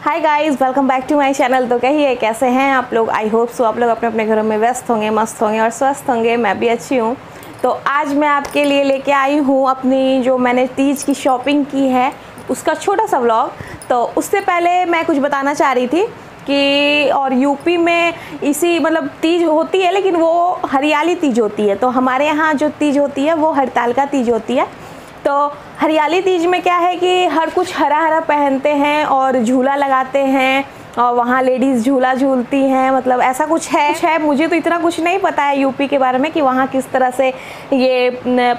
Hi guys welcome back to my channel तो कहिए कैसे हैं आप लोग? आई होप सो आप लोग अपने अपने घरों में व्यस्त होंगे, मस्त होंगे और स्वस्थ होंगे। मैं भी अच्छी हूँ। तो आज मैं आपके लिए लेके आई हूँ अपनी जो मैंने तीज की शॉपिंग की है, उसका छोटा सा व्लॉग तो उससे पहले मैं कुछ बताना चाह रही थी कि और यूपी में इसी मतलब तीज होती है, लेकिन वो हरियाली तीज होती है। तो हमारे यहाँ जो तीज होती है, वो हड़ताल का तीज होती है। तो हरियाली तीज में क्या है कि हर कुछ हरा हरा पहनते हैं और झूला लगाते हैं और वहाँ लेडीज़ झूला झूलती हैं मतलब ऐसा कुछ है? कुछ है, मुझे तो इतना कुछ नहीं पता है यूपी के बारे में कि वहाँ किस तरह से ये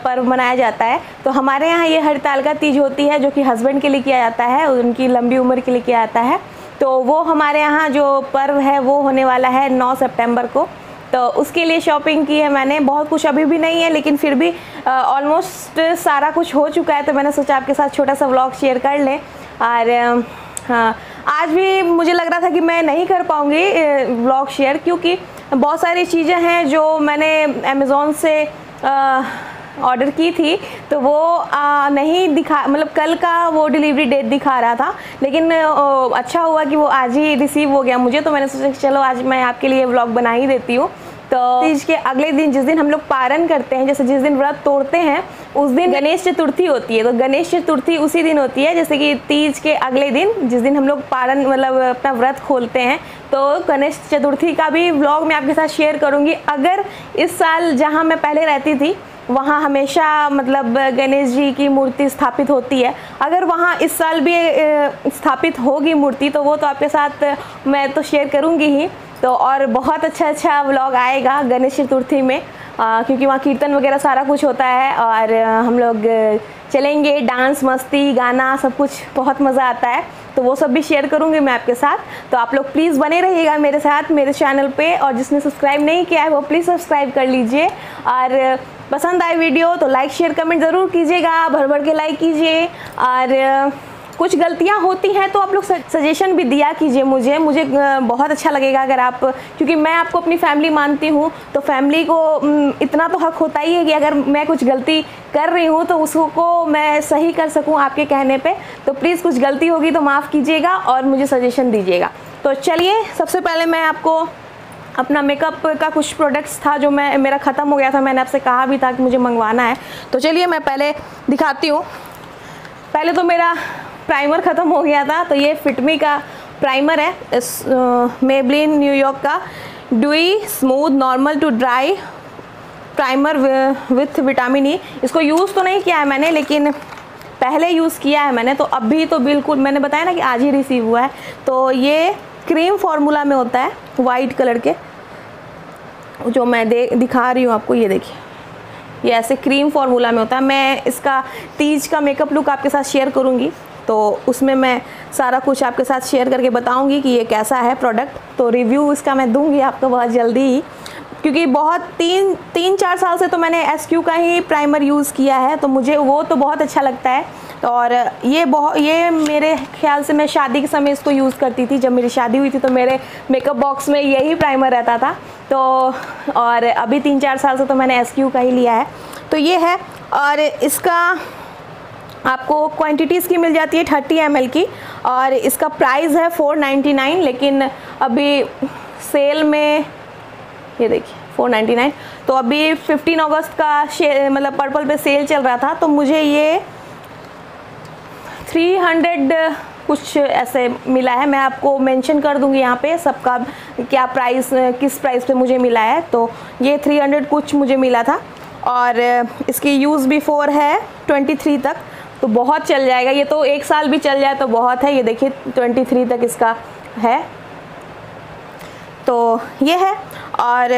पर्व मनाया जाता है। तो हमारे यहाँ ये हड़ताल का तीज होती है जो कि हस्बैंड के लिए किया जाता है, उनकी लंबी उम्र के लिए किया जाता है। तो वो हमारे यहाँ जो पर्व है वो होने वाला है 9 सितंबर को। तो उसके लिए शॉपिंग की है मैंने। बहुत कुछ अभी भी नहीं है लेकिन फिर भी ऑलमोस्ट सारा कुछ हो चुका है तो मैंने सोचा आपके साथ छोटा सा व्लॉग शेयर कर लें। और हाँ आज भी मुझे लग रहा था कि मैं नहीं कर पाऊँगी व्लॉग शेयर क्योंकि बहुत सारी चीज़ें हैं जो मैंने अमेज़ोन से ऑर्डर की थी तो वो आ, नहीं दिखा मतलब कल का वो डिलीवरी डेट दिखा रहा था लेकिन आ, अच्छा हुआ कि वो आज ही रिसीव हो गया मुझे तो मैंने सोचा चलो आज मैं आपके लिए व्लॉग बना ही देती हूँ। तो तीज के अगले दिन जिस दिन हम लोग पारण करते हैं जैसे जिस दिन व्रत तोड़ते हैं उस दिन गणेश चतुर्थी होती है। तो गणेश चतुर्थी उसी दिन होती है जैसे कि तीज के अगले दिन जिस दिन हम लोग पारण मतलब अपना व्रत खोलते हैं। तो गणेश चतुर्थी का भी व्लॉग मैं आपके साथ शेयर करूँगी। अगर इस साल जहाँ मैं पहले रहती थी वहाँ हमेशा मतलब गणेश जी की मूर्ति स्थापित होती है। अगर वहाँ इस साल भी स्थापित होगी मूर्ति तो वो तो आपके साथ मैं तो शेयर करूँगी ही। तो और बहुत अच्छा अच्छा व्लॉग आएगा गणेश चतुर्थी में। आ, क्योंकि वहाँ कीर्तन वगैरह सारा कुछ होता है और हम लोग चलेंगे डांस मस्ती गाना सब कुछ बहुत मज़ा आता है। तो वो सब भी शेयर करूँगी मैं आपके साथ। तो आप लोग प्लीज़ बने रहिएगा मेरे साथ मेरे चैनल पे। और जिसने सब्सक्राइब नहीं किया है वो प्लीज़ सब्सक्राइब कर लीजिए। और पसंद आए वीडियो तो लाइक शेयर कमेंट ज़रूर कीजिएगा भर भर के लाइक कीजिए। और कुछ गलतियाँ होती हैं तो आप लोग सजेशन भी दिया कीजिए मुझे। मुझे बहुत अच्छा लगेगा अगर आप, क्योंकि मैं आपको अपनी फैमिली मानती हूँ तो फैमिली को इतना तो हक होता ही है कि अगर मैं कुछ गलती कर रही हूँ तो उसको मैं सही कर सकूँ आपके कहने पे। तो प्लीज़ कुछ गलती होगी तो माफ़ कीजिएगा और मुझे सजेशन दीजिएगा। तो चलिए, सबसे पहले मैं आपको अपना मेकअप का कुछ प्रोडक्ट्स था जो मैं, मेरा ख़त्म हो गया था, मैंने आपसे कहा भी था कि मुझे मंगवाना है। तो चलिए मैं पहले दिखाती हूँ। पहले तो मेरा प्राइमर ख़त्म हो गया था तो ये फिटमी का प्राइमर है। मेबलिन न्यूयॉर्क का dewy smooth normal to dry primer with vitamin E इसको यूज़ तो नहीं किया है मैंने, लेकिन पहले यूज़ किया है मैंने तो अभी तो बिल्कुल, मैंने बताया ना कि आज ही रिसीव हुआ है। तो ये क्रीम फार्मूला में होता है, वाइट कलर के। जो मैं दे, दिखा रही हूँ आपको, ये देखिए। ये ऐसे क्रीम फार्मूला में होता है। मैं इसका तीज का मेकअप लुक आपके साथ शेयर करूँगी। तो उसमें मैं सारा कुछ आपके साथ शेयर करके बताऊँगी कि ये कैसा है प्रोडक्ट। तो रिव्यू इसका मैं दूँगी आपको बहुत जल्दी। ही क्योंकि बहुत तीन तीन चार साल से तो मैंने एसक्यू का ही प्राइमर यूज़ किया है। तो मुझे वो तो बहुत अच्छा लगता है। और ये बहुत ये मेरे ख्याल से मैं शादी के समय इसको यूज़ करती थी। जब मेरी शादी हुई थी तो मेरे मेकअप बॉक्स में यही प्राइमर रहता था। तो और अभी तीन चार साल से तो मैंने एसक्यू का ही लिया है। तो ये है, और इसका आपको क्वांटिटीज़ की मिल जाती है थर्टी एम की। और इसका प्राइस है फोर नाइन्टी नाइन लेकिन अभी सेल में, ये देखिए फोर नाइन्टी नाइन तो अभी फिफ्टीन अगस्त का मतलब पर्पल पे सेल चल रहा था तो मुझे ये थ्री हंड्रेड कुछ ऐसे मिला है। मैं आपको मेंशन कर दूँगी यहाँ पे सबका क्या प्राइस किस प्राइस पे मुझे मिला है। तो ये 300 कुछ मुझे मिला था और इसकी यूज़ भी फोर है 23 तक। तो बहुत चल जाएगा। ये तो एक साल भी चल जाए तो बहुत है। ये देखिए 23 तक इसका है। तो ये है और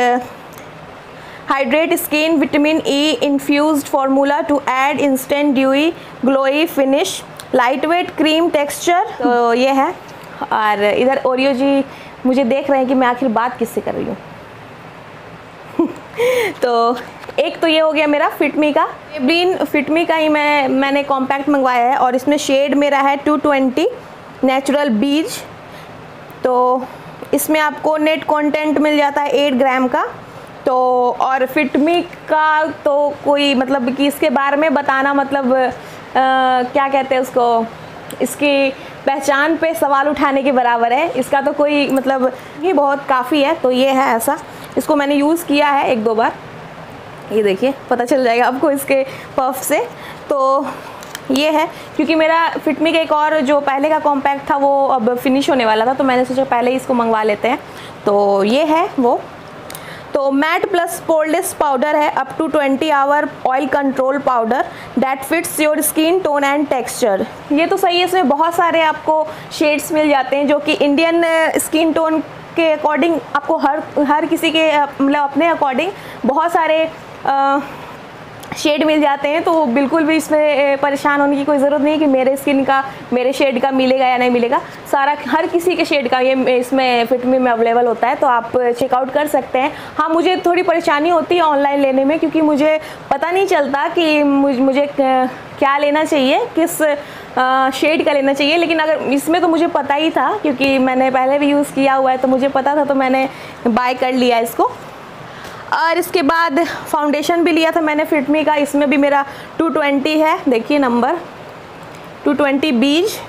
hydrate skin vitamin E infused formula to add instant dewy glowy finish. Light weight cream texture तो ये है। और इधर ओरियो जी मुझे देख रहे हैं कि मैं आखिर बात किससे कर रही हूँ। तो एक तो ये हो गया मेरा फिटमी का। ब्रीन फिटमी का ही मैं, मैंने कॉम्पैक्ट मंगवाया है और इसमें शेड मेरा है 220 नेचुरल बीज तो इसमें आपको नेट कंटेंट मिल जाता है एट ग्राम का। तो और फिटमी का तो कोई मतलब कि इसके बारे में बताना मतलब क्या कहते हैं उसको? इसकी पहचान पे सवाल उठाने के बराबर है। इसका तो कोई मतलब ही बहुत काफ़ी है तो ये है ऐसा। इसको मैंने यूज़ किया है एक दो बार। ये देखिए, पता चल जाएगा आपको इसके पफ से। तो ये है, क्योंकि मेरा फिटमी का एक और जो पहले का कॉम्पैक्ट था, वो अब फिनिश होने वाला था तो मैंने सोचा पहले ही इसको मंगवा लेते हैं। तो ये है वो। तो मैट प्लस पोल्डेस पाउडर है up to 20 hour oil control powder that fits your skin tone and texture ये तो सही है इसमें बहुत सारे आपको शेड्स मिल जाते हैं जो कि इंडियन स्किन टोन के अकॉर्डिंग आपको हर हर किसी के मतलब अपने अकॉर्डिंग बहुत सारे आ, शेड मिल जाते हैं तो बिल्कुल भी इसमें परेशान होने की कोई ज़रूरत नहीं कि मेरे स्किन का, मेरे शेड का मिलेगा या नहीं मिलेगा। सारा, हर किसी के शेड का ये इसमें फिटमी में अवेलेबल होता है तो आप चेकआउट कर सकते हैं। हाँ मुझे थोड़ी परेशानी होती है ऑनलाइन लेने में, क्योंकि मुझे पता नहीं चलता कि मुझे क्या लेना चाहिए, किस शेड का लेना चाहिए, लेकिन अगर, इसमें तो मुझे पता ही था, क्योंकि मैंने पहले भी यूज़ किया हुआ है तो मुझे पता था तो मैंने बाय कर लिया इसको। और इसके बाद फाउंडेशन भी लिया था मैंने फिटमी का। इसमें भी मेरा 220 है। देखिए नंबर 220 बीज।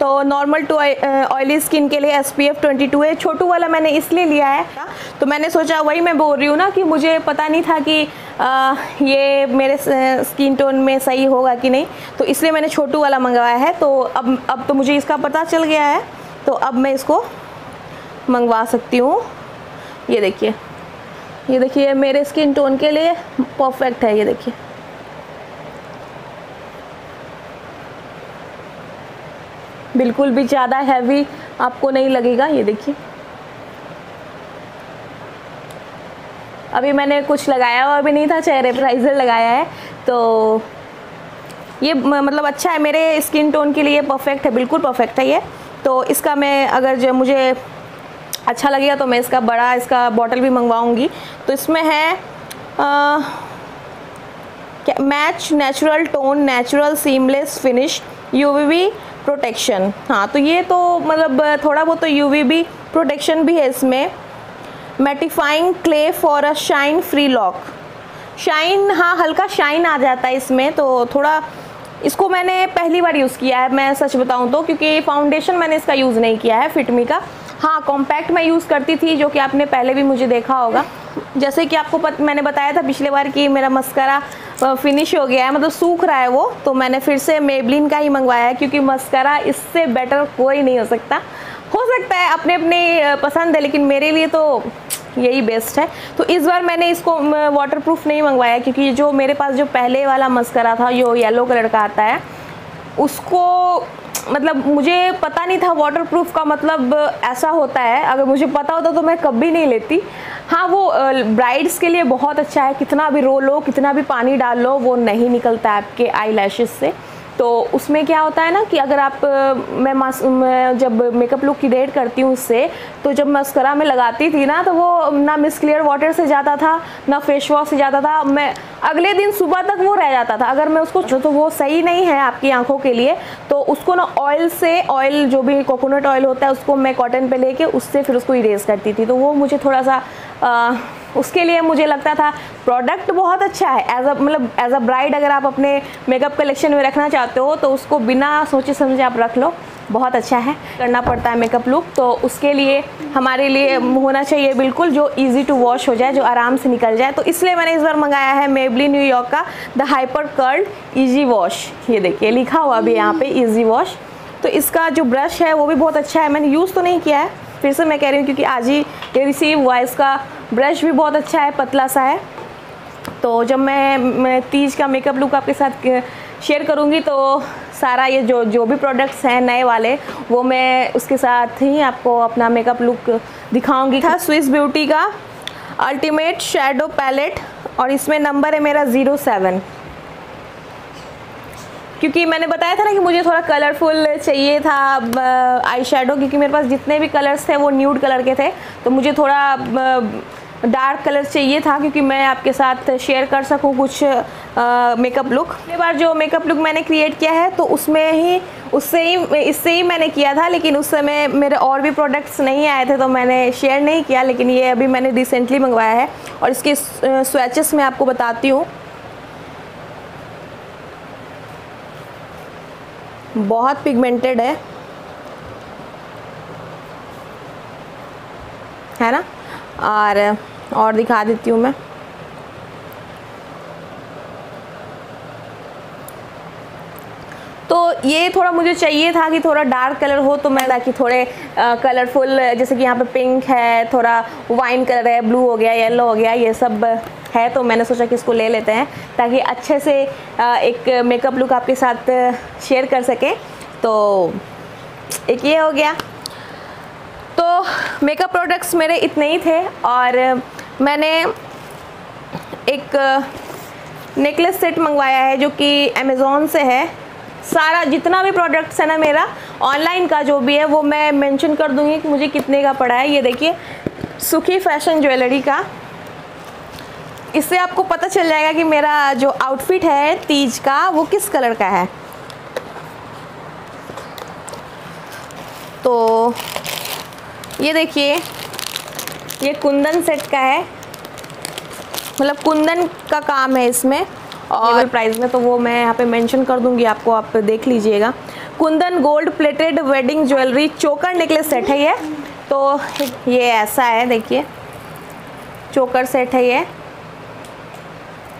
तो नॉर्मल टू ऑयली स्किन के लिए S P F twenty two है। छोटू वाला मैंने इसलिए लिया है तो मैंने सोचा वही मैं बोल रही हूँ ना कि मुझे पता नहीं था कि आ, ये मेरे स्किन टोन में सही होगा कि नहीं। तो इसलिए मैंने छोटू वाला मंगवाया है। तो अब अब तो मुझे इसका पता चल गया है। तो अब मैं इसको मंगवा सकती हूँ। ये देखिए। ये देखिए, मेरे स्किन टोन के लिए परफेक्ट है ये देखिए। बिल्कुल भी ज़्यादा हैवी आपको नहीं लगेगा, ये देखिए। अभी मैंने कुछ लगाया हुआ भी नहीं था, चेहरे प्राइजर लगाया है तो ये मतलब अच्छा है, मेरे स्किन टोन के लिए परफेक्ट है, बिल्कुल परफेक्ट है ये। तो इसका मैं अगर जो मुझे अच्छा लगेगा तो मैं इसका बड़ा इसका बॉटल भी मंगवाऊँगी। तो इसमें है आ, match natural tone natural seamless finish UVB protection हाँ तो ये तो मतलब थोड़ा बहुत तो यूवीबी प्रोटेक्शन भी है इसमें। Mattifying clay for a shine free lock shine हाँ हल्का शाइन आ जाता है इसमें तो थोड़ा इसको मैंने पहली बार यूज़ किया है मैं सच बताऊँ तो क्योंकि फाउंडेशन मैंने इसका यूज़ नहीं किया है फिटमी का। हाँ कॉम्पैक्ट मैं यूज़ करती थी जो कि आपने पहले भी मुझे देखा होगा। जैसे कि आपको पत, मैंने बताया था पिछले बार कि मेरा मस्करा फिनिश हो गया है मतलब सूख रहा है वो तो मैंने फिर से मेबलिन का ही मंगवाया है क्योंकि मस्करा इससे बेटर कोई नहीं हो सकता। हो सकता है अपने अपने पसंद है लेकिन मेरे लिए तो यही बेस्ट है। तो इस बार मैंने इसको वाटर प्रूफ नहीं मंगवाया क्योंकि जो मेरे पास जो पहले वाला मस्करा था जो येलो कलर का आता है उसको मतलब मुझे पता नहीं था वाटर प्रूफ का मतलब ऐसा होता है। अगर मुझे पता होता तो मैं कभी नहीं लेती। हाँ वो ब्राइड्स के लिए बहुत अच्छा है। कितना भी रो लो, कितना भी पानी डाल लो, वो नहीं निकलता है आपके आई से। तो उसमें क्या होता है ना कि अगर आप मैं, मैं जब मेकअप लुक की डेट करती हूँ उससे तो जब मस्करा में लगाती थी ना तो वो ना मिस क्लियर वाटर से जाता था ना फेस वॉश से जाता था। मैं अगले दिन सुबह तक वो रह जाता था। अगर मैं उसको तो वो सही नहीं है आपकी आँखों के लिए तो उसको ना ऑयल से ऑयल जो भी कोकोनट ऑयल होता है उसको मैं कॉटन पे लेके उससे फिर उसको इरेज करती थी। तो वो मुझे थोड़ा सा आ, उसके लिए मुझे लगता था प्रोडक्ट बहुत अच्छा है. एज अ मतलब एज अ ब्राइड अगर आप अपने मेकअप कलेक्शन में रखना चाहते हो तो उसको बिना सोचे समझे आप रख लो. बहुत अच्छा है. करना पड़ता है मेकअप लुक तो उसके लिए, हमारे लिए होना चाहिए बिल्कुल जो इजी टू वॉश हो जाए, जो आराम से निकल जाए. तो इसलिए मैंने इस बार मंगाया है मेबली न्यूयॉर्क का the hyper curled easy wash ये देखिए, लिखा हुआ भी यहाँ पे इजी वॉश तो इसका जो ब्रश है, वो भी बहुत अच्छा है. मैंने यूज़ तो नहीं किया है. फिर से मैं कह रही हूँ, क्योंकि आज ही ये रिसीव हुआ इसका ब्रश भी बहुत अच्छा है पतला सा है। तो जब मैं, मैं तीज का मेकअप लुक आपके साथ शेयर करूँगी तो सारा ये जो जो भी प्रोडक्ट्स हैं नए वाले वो मैं उसके साथ ही आपको अपना मेकअप लुक दिखाऊँगी। था स्विस ब्यूटी का अल्टीमेट शेडो पैलेट और इसमें नंबर है मेरा ज़ीरो सेवन क्योंकि मैंने बताया था ना कि मुझे थोड़ा कलरफुल चाहिए था आई शेडो क्योंकि मेरे पास जितने भी कलर्स थे वो न्यूड कलर के थे तो मुझे थोड़ा डार्क कलर चाहिए था क्योंकि मैं आपके साथ शेयर कर सकूँ कुछ मेकअप लुक पहली बार जो मेकअप लुक मैंने क्रिएट किया है तो उसमें ही, उससे ही, इससे ही मैंने किया था, लेकिन उस समय मेरे और भी प्रोडक्ट्स नहीं आए थे तो मैंने शेयर नहीं किया, लेकिन ये अभी मैंने रिसेंटली मंगवाया है। और इसके स्वेचेस मैं आपको बताती हूँ। बहुत पिगमेंटेड है। है ना? और और दिखा देती हूँ मैं। तो ये थोड़ा मुझे चाहिए था कि थोड़ा डार्क कलर हो तो मैं ताकि थोड़े कलरफुल जैसे कि यहाँ पे पिंक है, थोड़ा वाइन कलर है ब्लू हो गया येलो हो गया, ये सब है तो मैंने सोचा कि इसको ले लेते हैं ताकि अच्छे से एक मेकअप लुक आपके साथ शेयर कर सके। तो एक ये हो गया। तो मेकअप प्रोडक्ट्स मेरे इतने ही थे और मैंने एक नेकलेस सेट मंगवाया है जो कि अमेज़ोन से है। सारा जितना भी प्रोडक्ट्स है ना मेरा ऑनलाइन का जो भी है, वो मैं मेंशन कर दूँगी कि मुझे कितने का पड़ा है। ये देखिए, सुखी फ़ैशन ज्वेलरी का। इससे आपको पता चल जाएगा कि मेरा जो आउटफिट है, तीज का, वो किस कलर का है। तो ये देखिए, ये कुंदन सेट का है। मतलब कुंदन का काम है इसमें। और प्राइस में तो वो मैं यहाँ पे मेंशन कर दूँगी, आपको आप देख लीजिएगा। Kundan gold plated wedding jewellery choker necklace set है ये। तो ये ऐसा है, देखिए। चोकर सेट है ये।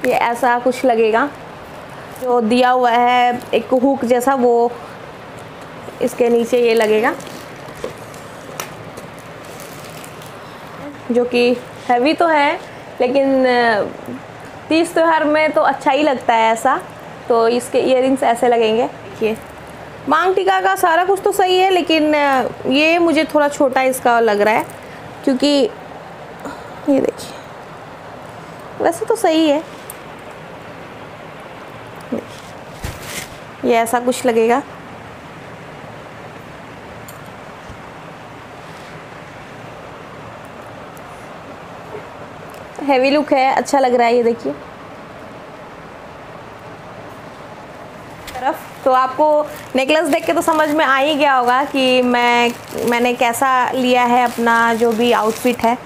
ये ऐसा कुछ लगेगा। जो दिया हुआ है, एक हुक जैसा, वो इसके नीचे ये लगेगा। जो कि हैवी तो है, लेकिन तीस त्यौहार में तो अच्छा ही लगता है ऐसा। तो इसके इयर ऐसे लगेंगे। देखिए, मांग टीका का सारा कुछ तो सही है, लेकिन ये मुझे थोड़ा छोटा इसका लग रहा है, क्योंकि, ये देखिए, वैसे तो सही है। ये ऐसा कुछ लगेगा? हैवी लुक है अच्छा लग रहा है ये देखिए। तरफ़ तो आपको नेकलेस देख के तो समझ में आ ही गया होगा कि मैं मैंने कैसा लिया है अपना जो भी आउटफिट है।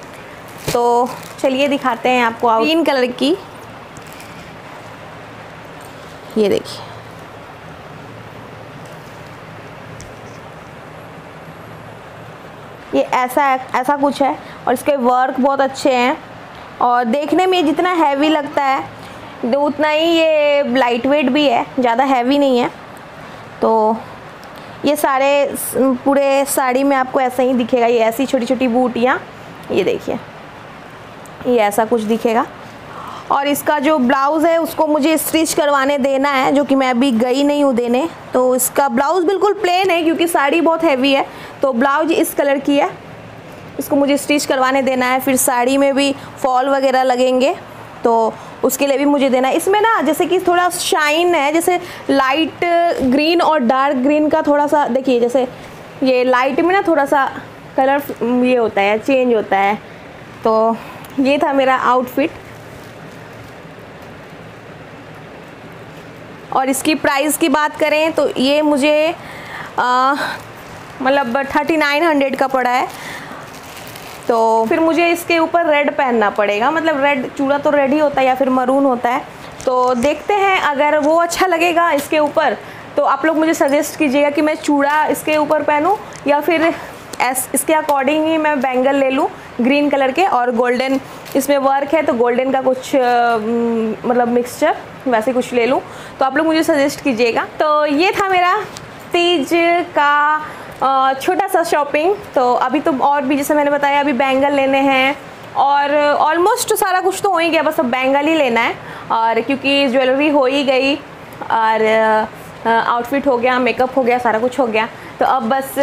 तो चलिए दिखाते हैं आपको ग्रीन कलर की। ये देखिए। ये ऐसा ऐसा कुछ है और इसके वर्क बहुत अच्छे हैं और देखने में जितना हैवी लगता है तो उतना ही ये लाइट वेट भी है, ज़्यादा हैवी नहीं है। तो ये सारे पूरे साड़ी में आपको ऐसा ही दिखेगा, ये ऐसी छोटी छोटी बूटियाँ, ये देखिए, ये ऐसा कुछ दिखेगा। और इसका जो ब्लाउज़ है, उसको मुझे स्टिच करवाने देना है, जो कि मैं अभी गई नहीं हूँ देने। तो इसका ब्लाउज़ बिल्कुल प्लेन है, क्योंकि साड़ी बहुत हैवी है। तो ब्लाउज इस कलर की है। इसको मुझे स्टिच करवाने देना है। फिर साड़ी में भी फॉल वगैरह लगेंगे। तो उसके लिए भी मुझे देना है। इसमें ना, जैसे कि थोड़ा शाइन है, जैसे लाइट ग्रीन और डार्क ग्रीन का थोड़ा सा, देखिए, जैसे ये लाइट में ना थोड़ा सा कलर ये होता है चेंज होता है। तो ये था मेरा आउटफिट और इसकी प्राइस की बात करें तो ये मुझे मतलब थर्टी नाइन हंड्रेड का पड़ा है। तो फिर मुझे इसके ऊपर रेड पहनना पड़ेगा। मतलब रेड चूड़ा तो रेड ही होता है या फिर मरून होता है। तो देखते हैं, अगर वो अच्छा लगेगा इसके ऊपर तो आप लोग मुझे सजेस्ट कीजिएगा कि मैं चूड़ा इसके ऊपर पहनूं या फिर एस इसके अकॉर्डिंग ही मैं बैंगल ले लूँ ग्रीन कलर के और गोल्डन इसमें वर्क है तो गोल्डन का कुछ मतलब मिक्सचर वैसे कुछ ले लूँ। तो आप लोग मुझे सजेस्ट कीजिएगा। तो ये था मेरा तीज का छोटा सा शॉपिंग तो अभी तो और भी, जैसे मैंने बताया, अभी बैंगल लेने हैं। और ऑलमोस्ट सारा कुछ तो हो ही गया, बस अब बैंगल ही लेना है। और क्योंकि ज्वेलरी हो ही गई, और आउटफिट हो गया मेकअप हो गया, सारा कुछ हो गया। तो अब बस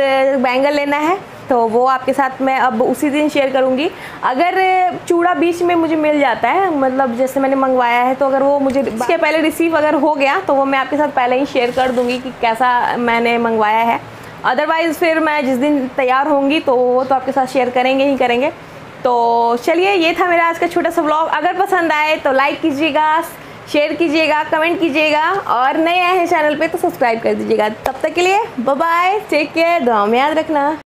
बैंगल लेना है। तो वो आपके साथ मैं अब उसी दिन शेयर करूँगी। अगर चूड़ा बीच में मुझे मिल जाता है मतलब जैसे मैंने मंगवाया है तो अगर वो मुझे इसके पहले रिसीव अगर हो गया तो वो मैं आपके साथ पहले ही शेयर कर दूँगी कि कैसा मैंने मंगवाया है। अदरवाइज़ फिर मैं जिस दिन तैयार होंगी तो वो तो आपके साथ शेयर करेंगे ही करेंगे। तो चलिए ये था मेरा आज का छोटा सा ब्लॉग अगर पसंद आए तो लाइक कीजिएगा शेयर कीजिएगा कमेंट कीजिएगा और नए आए हैं चैनल पे तो सब्सक्राइब कर दीजिएगा। तब तक के लिए बाय टेक केयर दुआ में याद रखना।